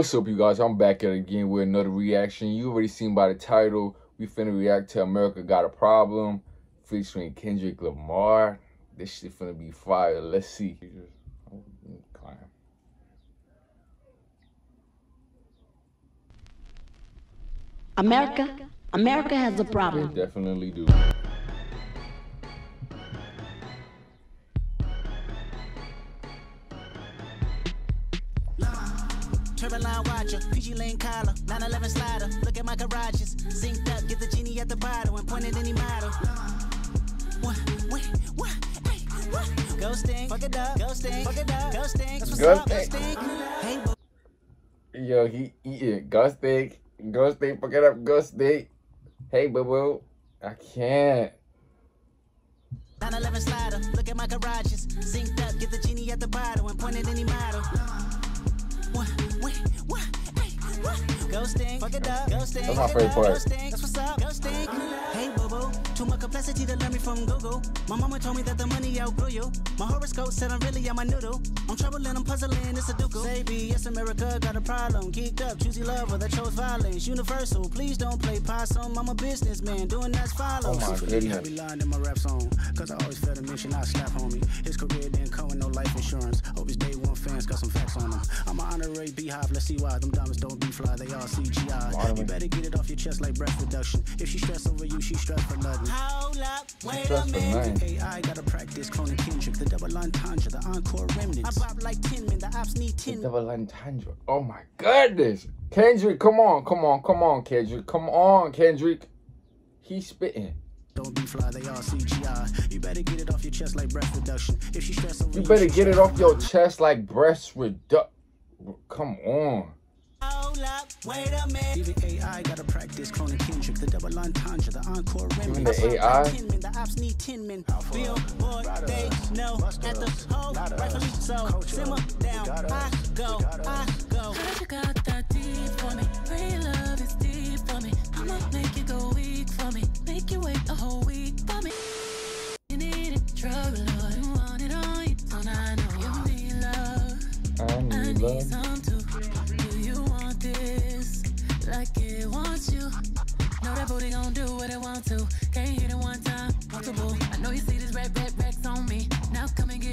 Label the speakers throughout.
Speaker 1: What's up, you guys? I'm back at again with another reaction. You already seen by the title. We finna react to America Got a Problem featuring Kendrick Lamar. This shit finna be fire. Let's see.
Speaker 2: America, America has a problem.
Speaker 1: Definitely do.
Speaker 3: Turboline watcher, PG Lane collar, 911 slider. Look at my garages. Synced up, get the genie at the bottle and point at any model. What, what, what, hey, what? Ghosting, fuck it up, ghosting, fuck it up, ghosting. That's what's up,
Speaker 1: Ghosting.
Speaker 3: Hey, boo.
Speaker 1: Yo, he eating ghosting, ghosting, fuck it up, ghosting. Hey, boo boo. I can't.
Speaker 3: 911 slider, look at my garages. Synced up, get the genie at the bottle and point at any model. Ghosting, fuck it up, ghosting.
Speaker 1: That's my
Speaker 3: fuck it
Speaker 1: favorite
Speaker 3: up,
Speaker 1: part.
Speaker 3: Ghosting, that's what's up, ghosting. Hey, boo boo, too much complexity to learn me from Google. My mama told me that the money outgrew you. My horoscope said I'm really on my noodle. I'm troubling, I'm puzzling, it's a duke. Baby, yes, America got a problem. Geeked up, choosy lover that chose violence. Universal, please don't play possum. I'm a businessman, doing that's follow.
Speaker 1: Oh my goodness.
Speaker 3: I be in my rap song. Cause I always felt a mention, I slap homie. His career didn't come with no life insurance. Hope his day fans got some facts on him. I'm an honorary beehive, let's see why. Them diamonds don't be fly, they all CGI.
Speaker 1: Honorary.
Speaker 3: You better get it off your chest like breath reduction. If she stress over you, she stress for nothing. Hold up, wait
Speaker 1: Stress for nothing.
Speaker 3: AI gotta practice cloning Kendrick, the double entendre, the encore remnants. I bop like 10 men, the ops need 10
Speaker 1: Double entendre. Oh my goodness. Kendrick, come on, come on, come on, Kendrick. Come on, Kendrick. He's spitting.
Speaker 3: Don't be fly, they all CGI. You better get it off your chest like breast reduction. If she stress over
Speaker 1: You better get it off your chest like breast reduc. Come on.
Speaker 3: Hold up, wait a minute. Even AI gotta practice cloning Kendrick, the double entendre, the encore
Speaker 1: Even the
Speaker 3: I bop like
Speaker 1: AI?
Speaker 3: 10 the ops need 10 men. Billboard, they know at the hole, rightfully so. Simmer down, I go, I go.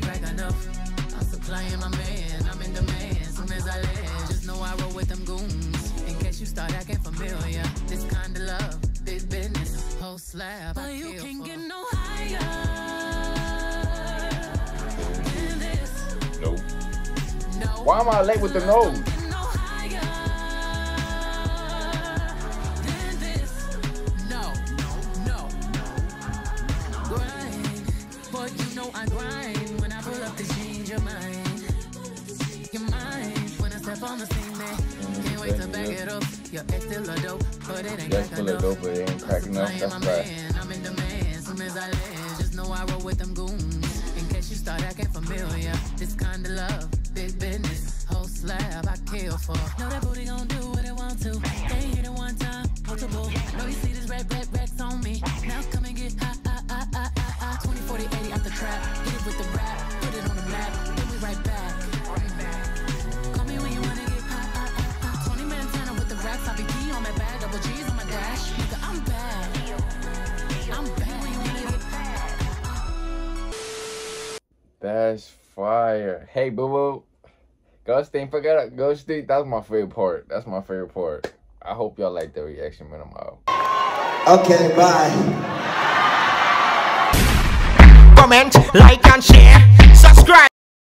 Speaker 4: crack enough. I'm supplying my man, I'm in demand. Soon as I land, just know I roll with them goons. In case you start acting familiar, this kind of love, big business, whole slab. But you can get no higher.
Speaker 1: Nope.
Speaker 4: No.
Speaker 1: Why am I late with the nose?
Speaker 4: Step on the scene, man, can't wait to back it up. Your ex still a dope, but it ain't
Speaker 1: That's
Speaker 4: crack
Speaker 1: still a dope, but it ain't cracking up. That's
Speaker 4: man, I'm in demand. Soon as I land, just know I roll with them goons. In case you start acting familiar, this kind of love, big business, whole slab I kill for. Know that booty gon'
Speaker 1: That's fire. Hey, boo boo. Ghosting, forget it. Ghosting, that's my favorite part. That's my favorite part. I hope y'all like the reaction, man. I'm out.
Speaker 5: Okay, bye.
Speaker 6: Comment, like.